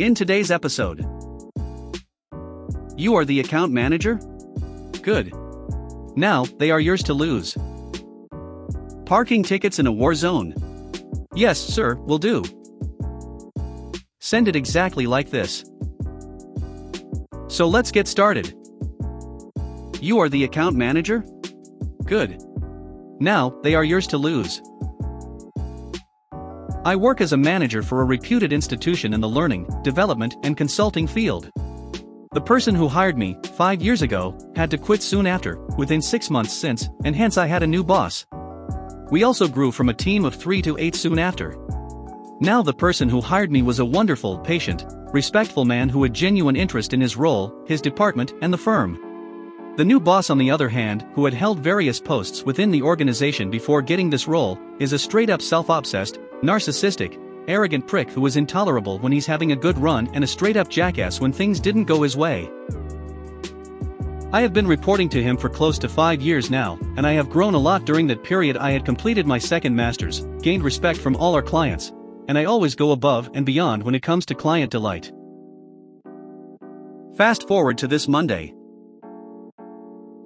In today's episode, you are the account manager? Good. Now, they are yours to lose. Parking tickets in a war zone? Yes, sir, will do. Send it exactly like this. So let's get started. You are the account manager? Good. Now, they are yours to lose. I work as a manager for a reputed institution in the learning, development, and consulting field. The person who hired me, five years ago, had to quit soon after, within six months since, and hence I had a new boss. We also grew from a team of three to eight soon after. Now the person who hired me was a wonderful, patient, respectful man who had genuine interest in his role, his department, and the firm. The new boss, on the other hand, who had held various posts within the organization before getting this role, is a straight up self obsessed, narcissistic, arrogant prick who is intolerable when he's having a good run and a straight up jackass when things didn't go his way. I have been reporting to him for close to five years now, and I have grown a lot during that period. I had completed my second master's, gained respect from all our clients, and I always go above and beyond when it comes to client delight. Fast forward to this Monday.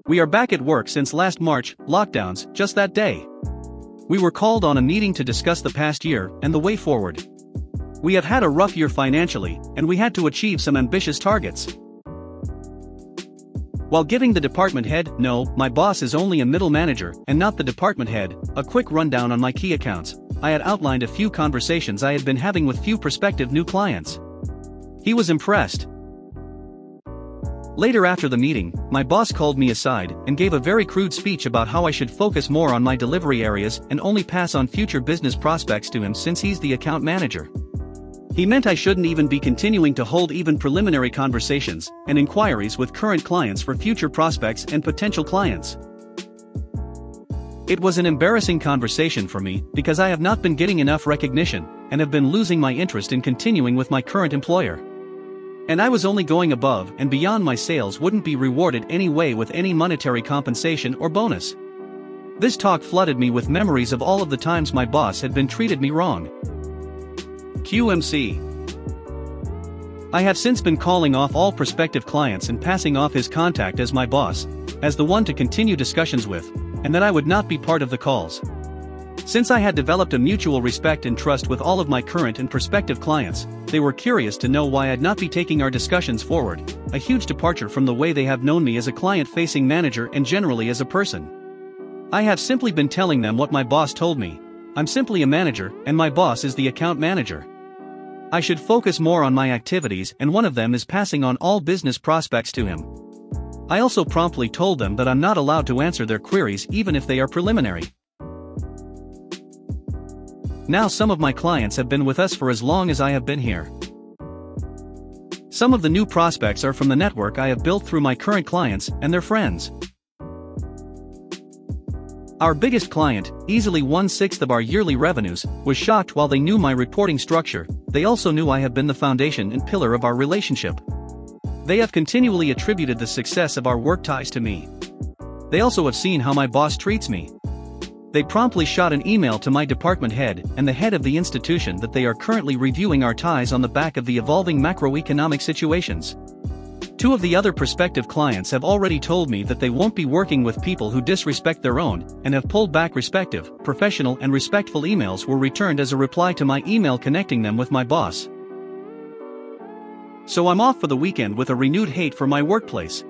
We are back at work since last March, lockdowns, just that day. We were called on a meeting to discuss the past year and the way forward. We have had a rough year financially, and we had to achieve some ambitious targets. While giving the department head, no, my boss is only a middle manager and not the department head, a quick rundown on my key accounts, I had outlined a few conversations I had been having with few prospective new clients. He was impressed, Later after the meeting, my boss called me aside and gave a very crude speech about how I should focus more on my delivery areas and only pass on future business prospects to him since he's the account manager. He meant I shouldn't even be continuing to hold even preliminary conversations and inquiries with current clients for future prospects and potential clients. It was an embarrassing conversation for me because I have not been getting enough recognition and have been losing my interest in continuing with my current employer. And I was only going above and beyond my sales wouldn't be rewarded anyway with any monetary compensation or bonus. This talk flooded me with memories of all of the times my boss had been treated me wrong. QMC I have since been calling off all prospective clients and passing off his contact as my boss, as the one to continue discussions with, and that I would not be part of the calls. Since I had developed a mutual respect and trust with all of my current and prospective clients, they were curious to know why I'd not be taking our discussions forward, a huge departure from the way they have known me as a client facing manager and generally as a person. I have simply been telling them what my boss told me I'm simply a manager, and my boss is the account manager. I should focus more on my activities, and one of them is passing on all business prospects to him. I also promptly told them that I'm not allowed to answer their queries even if they are preliminary. Now some of my clients have been with us for as long as I have been here. Some of the new prospects are from the network I have built through my current clients and their friends. Our biggest client, easily one sixth of our yearly revenues, was shocked while they knew my reporting structure, they also knew I have been the foundation and pillar of our relationship. They have continually attributed the success of our work ties to me. They also have seen how my boss treats me, they promptly shot an email to my department head and the head of the institution that they are currently reviewing our ties on the back of the evolving macroeconomic situations. Two of the other prospective clients have already told me that they won't be working with people who disrespect their own and have pulled back respective, professional, and respectful emails were returned as a reply to my email connecting them with my boss. So I'm off for the weekend with a renewed hate for my workplace.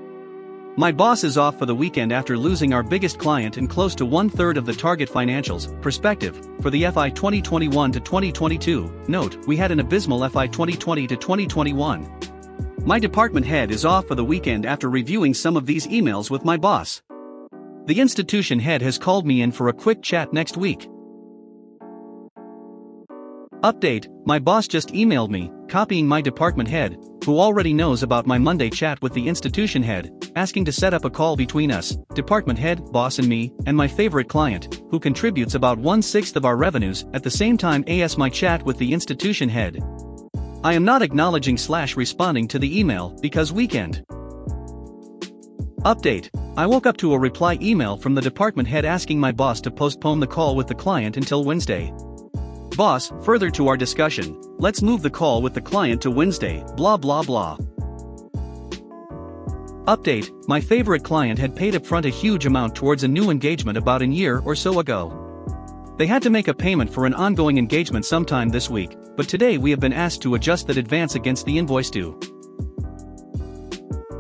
My boss is off for the weekend after losing our biggest client and close to one third of the target financials. Perspective for the FI 2021 to 2022. Note, we had an abysmal FI 2020 to 2021. My department head is off for the weekend after reviewing some of these emails with my boss. The institution head has called me in for a quick chat next week. Update My boss just emailed me, copying my department head, who already knows about my Monday chat with the institution head, asking to set up a call between us, department head, boss, and me, and my favorite client, who contributes about one sixth of our revenues, at the same time as my chat with the institution head. I am not acknowledging slash responding to the email because weekend. Update I woke up to a reply email from the department head asking my boss to postpone the call with the client until Wednesday. Boss, further to our discussion, let's move the call with the client to Wednesday, blah blah blah. Update, my favorite client had paid upfront a huge amount towards a new engagement about a year or so ago. They had to make a payment for an ongoing engagement sometime this week, but today we have been asked to adjust that advance against the invoice due.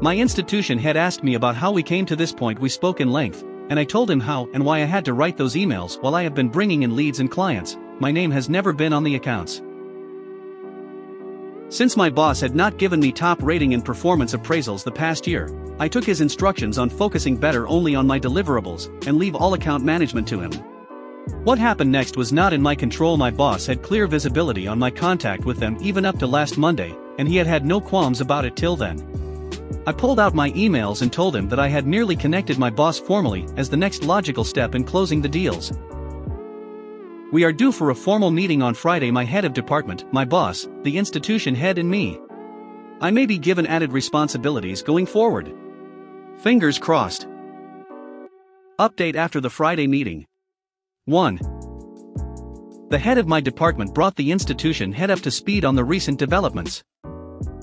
My institution had asked me about how we came to this point we spoke in length, and I told him how and why I had to write those emails while I have been bringing in leads and clients, my name has never been on the accounts. Since my boss had not given me top rating in performance appraisals the past year, I took his instructions on focusing better only on my deliverables and leave all account management to him. What happened next was not in my control. My boss had clear visibility on my contact with them even up to last Monday, and he had had no qualms about it till then. I pulled out my emails and told him that I had merely connected my boss formally as the next logical step in closing the deals. We are due for a formal meeting on Friday. My head of department, my boss, the institution head, and me. I may be given added responsibilities going forward. Fingers crossed. Update after the Friday meeting. 1. The head of my department brought the institution head up to speed on the recent developments.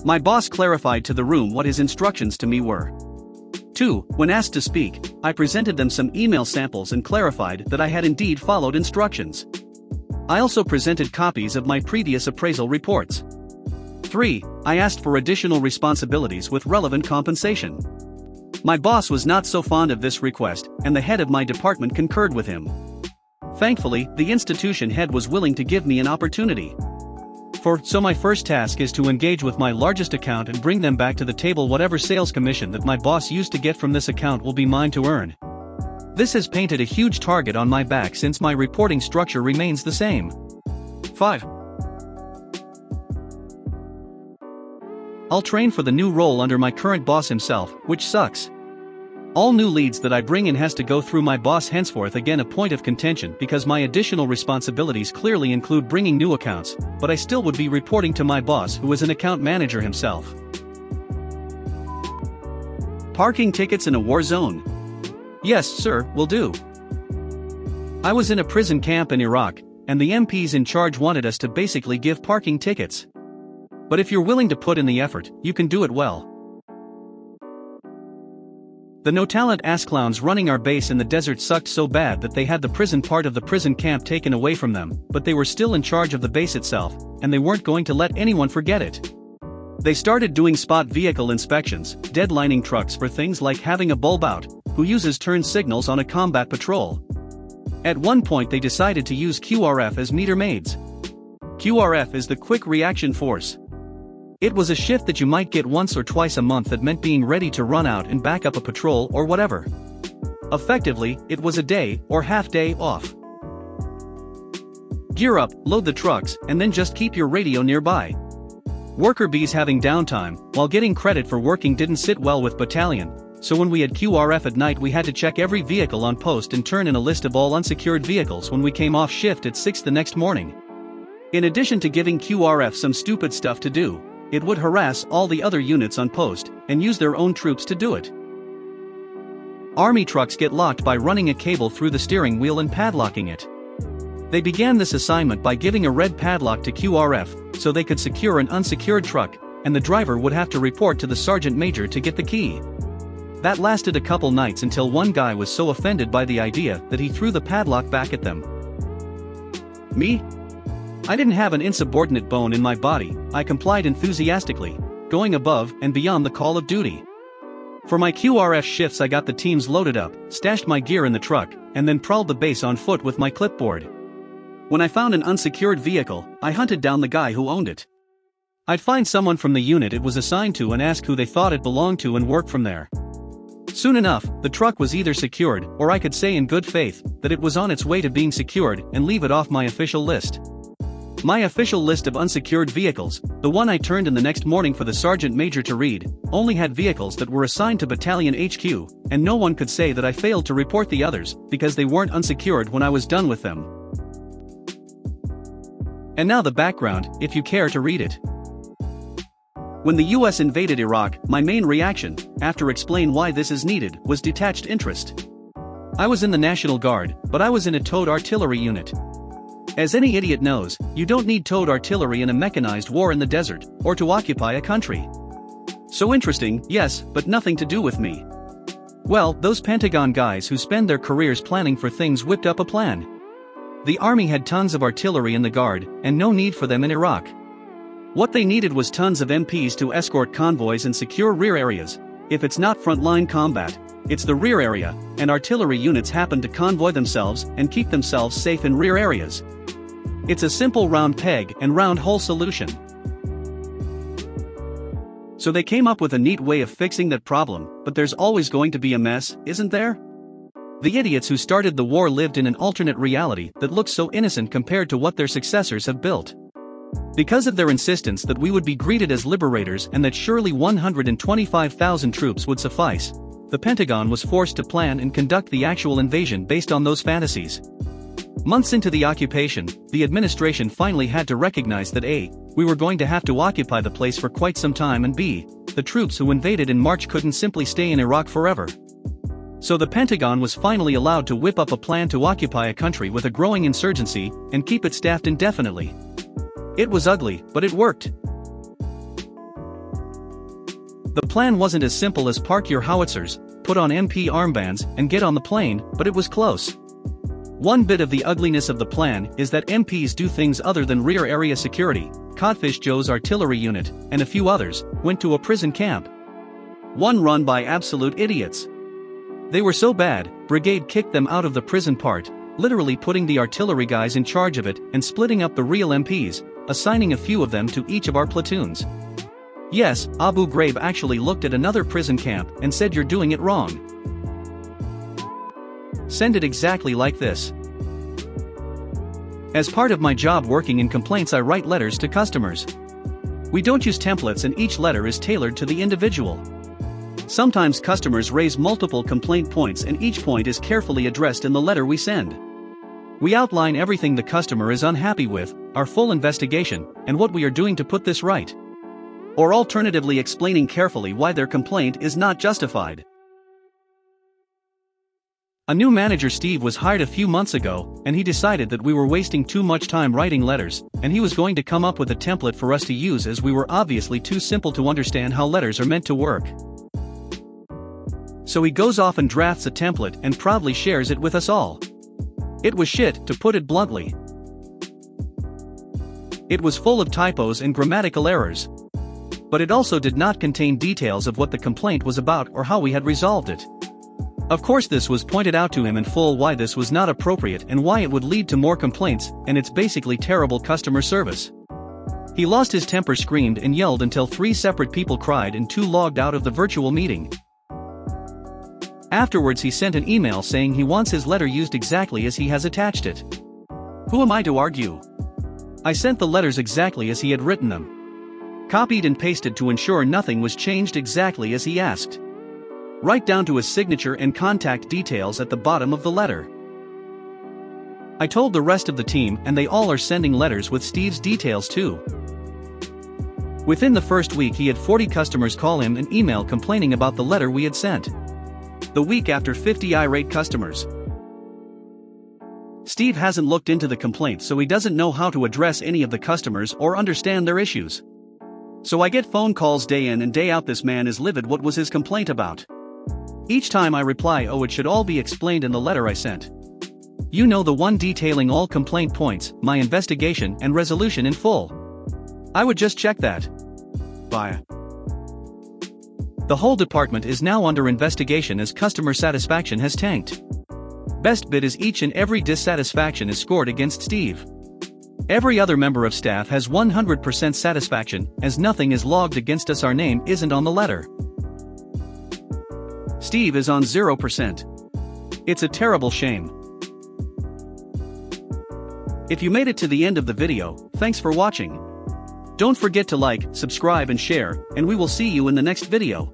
My boss clarified to the room what his instructions to me were. 2. When asked to speak, I presented them some email samples and clarified that I had indeed followed instructions. I also presented copies of my previous appraisal reports. 3. I asked for additional responsibilities with relevant compensation. My boss was not so fond of this request, and the head of my department concurred with him. Thankfully, the institution head was willing to give me an opportunity. For, so my first task is to engage with my largest account and bring them back to the table whatever sales commission that my boss used to get from this account will be mine to earn. This has painted a huge target on my back since my reporting structure remains the same. 5. I'll train for the new role under my current boss himself, which sucks. All new leads that I bring in has to go through my boss henceforth again a point of contention because my additional responsibilities clearly include bringing new accounts, but I still would be reporting to my boss who is an account manager himself. Parking tickets in a war zone. Yes, sir, will do. I was in a prison camp in Iraq, and the MPs in charge wanted us to basically give parking tickets. But if you're willing to put in the effort, you can do it well. The no-talent ass clowns running our base in the desert sucked so bad that they had the prison part of the prison camp taken away from them, but they were still in charge of the base itself, and they weren't going to let anyone forget it. They started doing spot vehicle inspections, deadlining trucks for things like having a bulb out, who uses turn signals on a combat patrol. At one point they decided to use QRF as meter maids. QRF is the Quick Reaction Force. It was a shift that you might get once or twice a month that meant being ready to run out and back up a patrol or whatever. Effectively, it was a day or half day off. Gear up, load the trucks, and then just keep your radio nearby. Worker bees having downtime, while getting credit for working didn't sit well with battalion, so when we had QRF at night we had to check every vehicle on post and turn in a list of all unsecured vehicles when we came off shift at 6 the next morning. In addition to giving QRF some stupid stuff to do, it would harass all the other units on post and use their own troops to do it. Army trucks get locked by running a cable through the steering wheel and padlocking it. They began this assignment by giving a red padlock to QRF so they could secure an unsecured truck, and the driver would have to report to the sergeant major to get the key. That lasted a couple nights until one guy was so offended by the idea that he threw the padlock back at them. Me? I didn't have an insubordinate bone in my body, I complied enthusiastically, going above and beyond the call of duty. For my QRF shifts, I got the teams loaded up, stashed my gear in the truck, and then prowled the base on foot with my clipboard. When I found an unsecured vehicle, I hunted down the guy who owned it. I'd find someone from the unit it was assigned to and ask who they thought it belonged to and work from there. Soon enough, the truck was either secured, or I could say in good faith that it was on its way to being secured and leave it off my official list. My official list of unsecured vehicles, the one I turned in the next morning for the sergeant major to read, only had vehicles that were assigned to battalion HQ, and no one could say that I failed to report the others because they weren't unsecured when I was done with them. And now the background, if you care to read it. When the US invaded Iraq, my main reaction, after explain why this is needed, was detached interest. I was in the National Guard, but I was in a towed artillery unit. As any idiot knows, you don't need towed artillery in a mechanized war in the desert, or to occupy a country. So interesting, yes, but nothing to do with me. Well, those Pentagon guys who spend their careers planning for things whipped up a plan. The army had tons of artillery in the guard, and no need for them in Iraq. What they needed was tons of MPs to escort convoys and secure rear areas. If it's not frontline combat, it's the rear area, and artillery units happen to convoy themselves and keep themselves safe in rear areas. It's a simple round peg and round hole solution. So they came up with a neat way of fixing that problem, but there's always going to be a mess, isn't there? The idiots who started the war lived in an alternate reality that looks so innocent compared to what their successors have built. Because of their insistence that we would be greeted as liberators and that surely 125,000 troops would suffice, the Pentagon was forced to plan and conduct the actual invasion based on those fantasies. Months into the occupation, the administration finally had to recognize that A. We were going to have to occupy the place for quite some time and B. The troops who invaded in March couldn't simply stay in Iraq forever. So the Pentagon was finally allowed to whip up a plan to occupy a country with a growing insurgency and keep it staffed indefinitely. It was ugly, but it worked. The plan wasn't as simple as park your howitzers, put on MP armbands, and get on the plane, but it was close. One bit of the ugliness of the plan is that MPs do things other than rear area security. Codfish Joe's artillery unit, and a few others, went to a prison camp. One run by absolute idiots. They were so bad, Brigade kicked them out of the prison part, literally putting the artillery guys in charge of it and splitting up the real MPs, assigning a few of them to each of our platoons. Yes, Abu Ghraib actually looked at another prison camp and said you're doing it wrong. Send it exactly like this. As part of my job working in complaints I write letters to customers. We don't use templates and each letter is tailored to the individual. Sometimes customers raise multiple complaint points and each point is carefully addressed in the letter we send. We outline everything the customer is unhappy with, our full investigation, and what we are doing to put this right. Or alternatively explaining carefully why their complaint is not justified. A new manager Steve was hired a few months ago, and he decided that we were wasting too much time writing letters, and he was going to come up with a template for us to use as we were obviously too simple to understand how letters are meant to work. So he goes off and drafts a template and proudly shares it with us all. It was shit, to put it bluntly. It was full of typos and grammatical errors. But it also did not contain details of what the complaint was about or how we had resolved it. Of course this was pointed out to him in full why this was not appropriate and why it would lead to more complaints, and it's basically terrible customer service. He lost his temper screamed and yelled until three separate people cried and two logged out of the virtual meeting. Afterwards he sent an email saying he wants his letter used exactly as he has attached it. Who am I to argue? I sent the letters exactly as he had written them. Copied and pasted to ensure nothing was changed exactly as he asked right down to his signature and contact details at the bottom of the letter. I told the rest of the team and they all are sending letters with Steve's details too. Within the first week he had 40 customers call him and email complaining about the letter we had sent. The week after 50 irate customers. Steve hasn't looked into the complaints so he doesn't know how to address any of the customers or understand their issues. So I get phone calls day in and day out this man is livid what was his complaint about. Each time I reply oh it should all be explained in the letter I sent. You know the one detailing all complaint points, my investigation and resolution in full. I would just check that. Bye. The whole department is now under investigation as customer satisfaction has tanked. Best bid is each and every dissatisfaction is scored against Steve. Every other member of staff has 100% satisfaction, as nothing is logged against us our name isn't on the letter. Steve is on 0%. It's a terrible shame. If you made it to the end of the video, thanks for watching. Don't forget to like, subscribe and share, and we will see you in the next video.